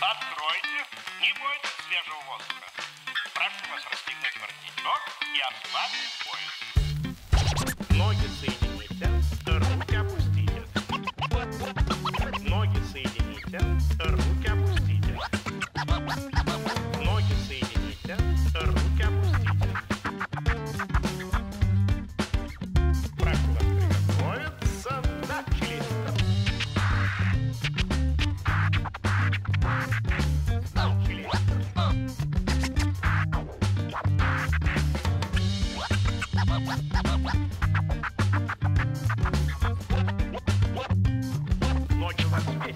Откройте, не бойтесь свежего воздуха. Прошу вас расстегнуть воротничок и ослабить пояс. Ноги соедините, руки опустите. Ноги соедините, руки Ночью вас здесь.